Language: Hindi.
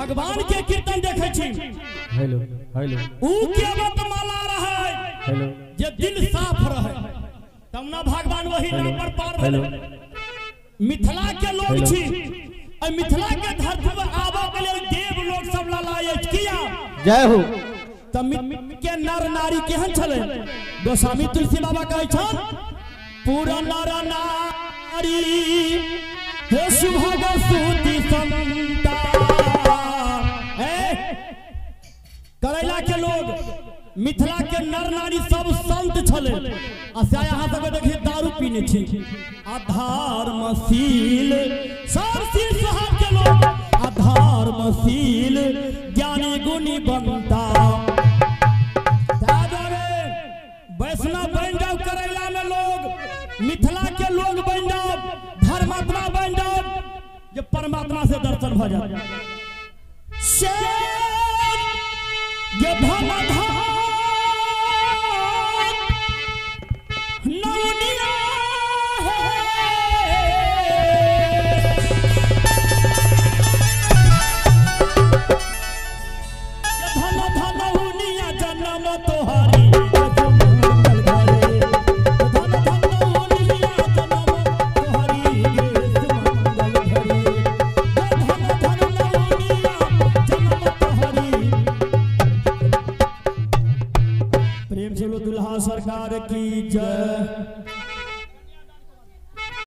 भगवान के कीर्तन देखे छी। Hello hello. ऊ माला रहे हेलो। जे दिल साफ़ रहे तब ना भगवान वही नाम पर पार हेलो। मिथिला के लोग छी। अइ मिथिला के धरती पर आबा के लेल देव लोग सब ललाए किया? जय हो। त मिथ के नर नारी केहन छले? गोस्वामी तुलसी बाबा कहै छन पूरा नर नारी हे सुभग सुति संता करैला के लोग, मिथिला के नर नारी सब संत छले। आ अहाँ सब देखिए दारू पीने छी। अधर्मशील सब शील सुहाग के लोग। अधर्मशील ज्ञानी गुणी बनता। वैष्णव बन जाओ करैला में लोग। मिथिला के लोग बन जाओ धर्मात्मा बन जाओ जे परमात्मा से दर्शन भ जाए ये नौनिया प्रेम बोलो दुल्हा सरकार की जय।